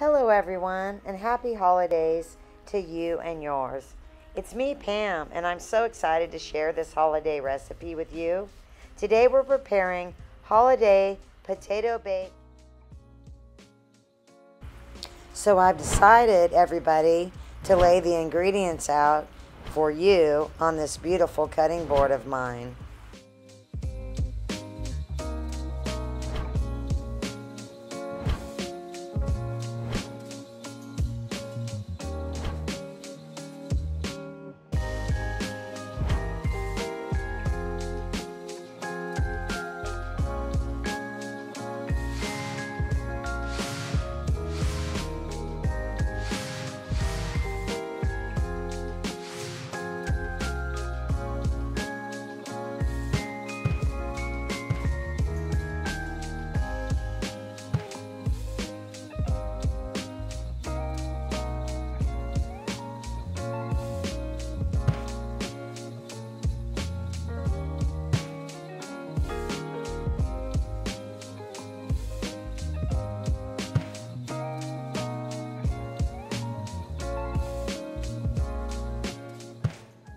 Hello, everyone, and happy holidays to you and yours. It's me, Pam, and I'm so excited to share this holiday recipe with you. Today, we're preparing holiday potato bake. So, I've decided, everybody, to lay the ingredients out for you on this beautiful cutting board of mine.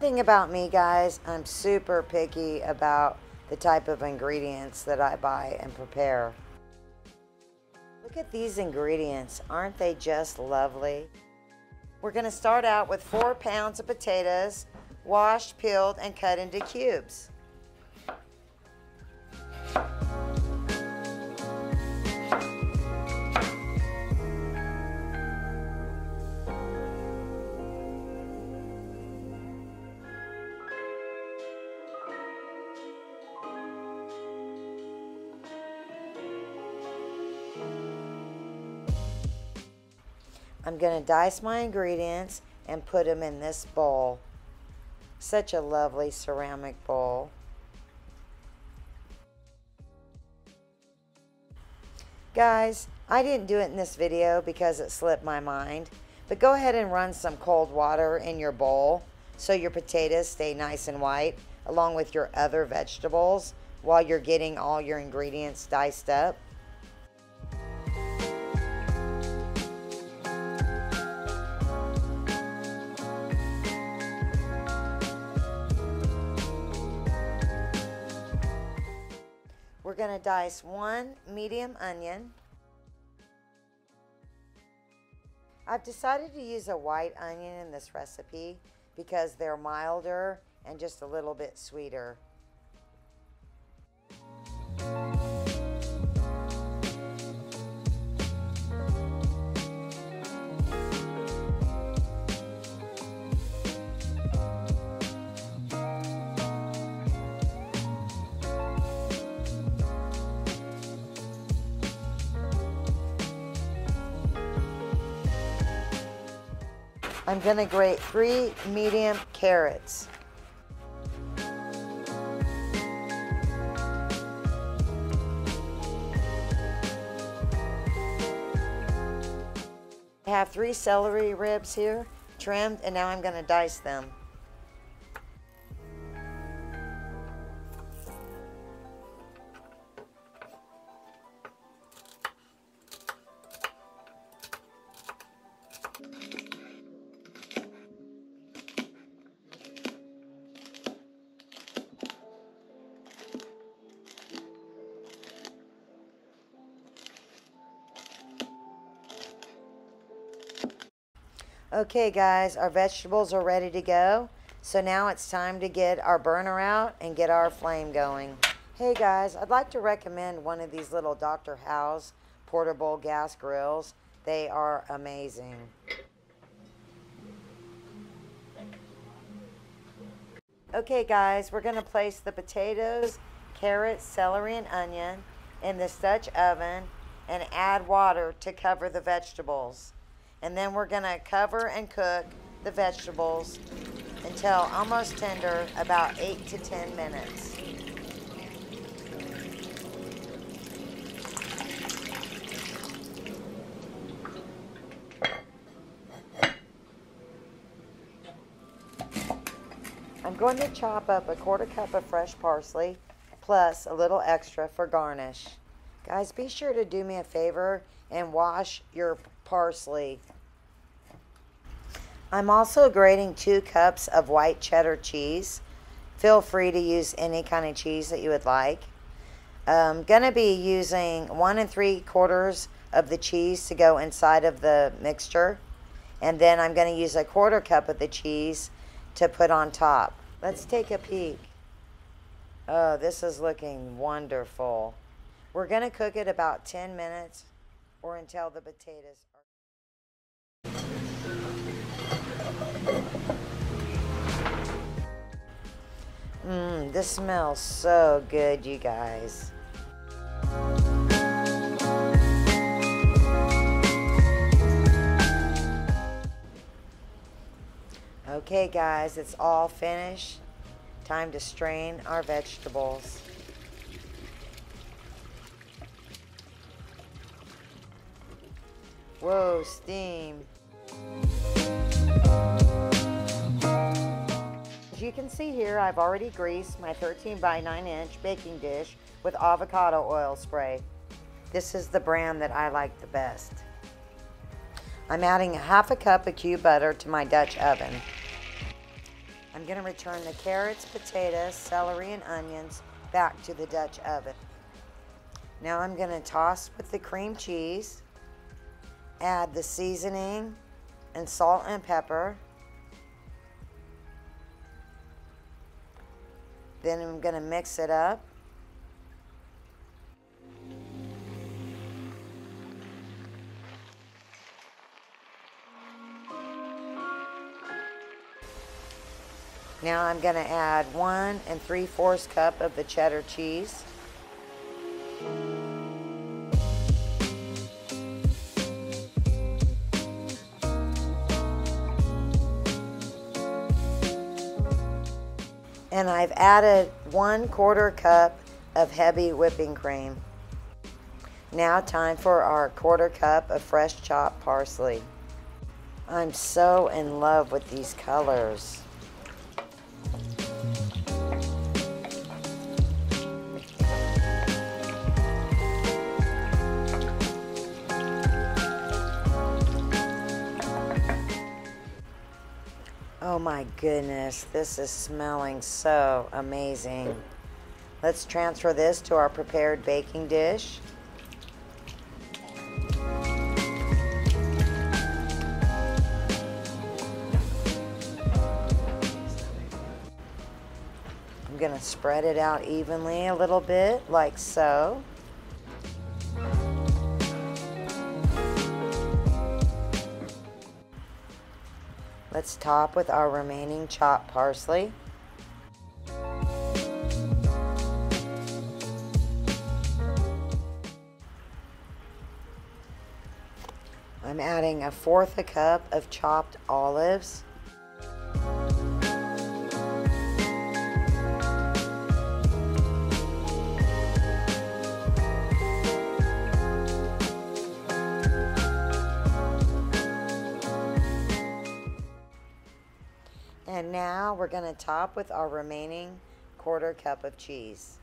Thing about me, guys, I'm super picky about the type of ingredients that I buy and prepare. Look at these ingredients. Aren't they just lovely? We're going to start out with four pounds of potatoes, washed, peeled, and cut into cubes. I'm going to dice my ingredients and put them in this bowl. Such a lovely ceramic bowl. Guys, I didn't do it in this video because it slipped my mind, but go ahead and run some cold water in your bowl so your potatoes stay nice and white along with your other vegetables while you're getting all your ingredients diced up. Going to dice one medium onion. I've decided to use a white onion in this recipe because they're milder and just a little bit sweeter. I'm going to grate three medium carrots. I have three celery ribs here, trimmed, and now I'm going to dice them. Okay guys, our vegetables are ready to go. So now it's time to get our burner out and get our flame going. Hey guys, I'd like to recommend one of these little Dr. Howe's portable gas grills. They are amazing. Okay guys, we're going to place the potatoes, carrots, celery, and onion in this Dutch oven and add water to cover the vegetables. And then we're to cover and cook the vegetables until almost tender, about 8 to 10 minutes. I'm going to chop up a quarter cup of fresh parsley plus a little extra for garnish. Guys, be sure to do me a favor and wash your parsley. I'm also grating two cups of white cheddar cheese. Feel free to use any kind of cheese that you would like. Um, I'm going to be using one and three quarters of the cheese to go inside of the mixture. And then I'm going to use a quarter cup of the cheese to put on top. Let's take a peek. Oh, this is looking wonderful. We're going to cook it about 10 minutes or until the potatoes are. This smells so good, you guys. Okay, guys, it's all finished. Time to strain our vegetables. Whoa, steam. You can see here, I've already greased my 13 by 9 inch baking dish with avocado oil spray. This is the brand that I like the best. I'm adding a half a cup of cube butter to my Dutch oven. I'm going to return the carrots, potatoes, celery, and onions back to the Dutch oven. Now I'm going to toss with the cream cheese, add the seasoning and salt and pepper. Then I'm going to mix it up. Now I'm going to add one and three fourths cup of the cheddar cheese. And I've added one quarter cup of heavy whipping cream. Now time for our quarter cup of fresh chopped parsley. I'm so in love with these colors. Oh my goodness, this is smelling so amazing. Let's transfer this to our prepared baking dish. I'm to spread it out evenly a little bit, like so. Let's top with our remaining chopped parsley. I'm adding a fourth a cup of chopped olives. Now we're going to top with our remaining quarter cup of cheese.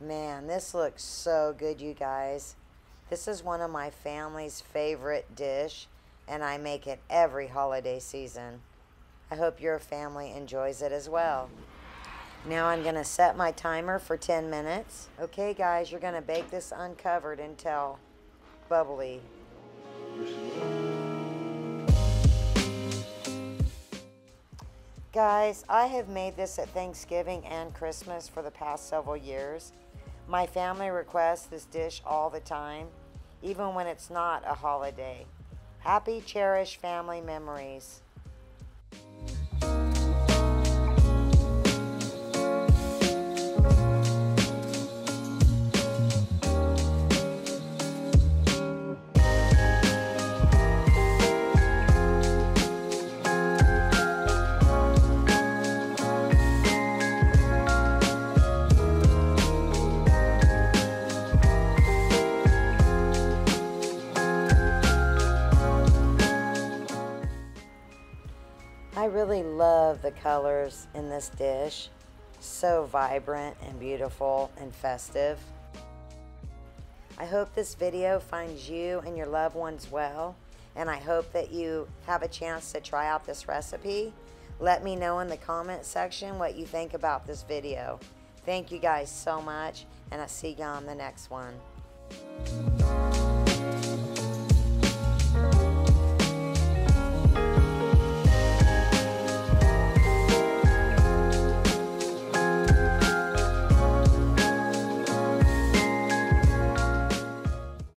Man, this looks so good, you guys. This is one of my family's favorite dish, and I make it every holiday season. I hope your family enjoys it as well. Now I'm going to set my timer for 10 minutes. Okay, guys, you're going to bake this uncovered until bubbly. Guys, I have made this at Thanksgiving and Christmas for the past several years. My family requests this dish all the time, even when it's not a holiday. Happy, cherished family memories. Really love the colors in this dish. So vibrant and beautiful and festive. I hope this video finds you and your loved ones well, and I hope that you have a chance to try out this recipe. Let me know in the comment section what you think about this video. Thank you guys so much, and I'll see you on the next one.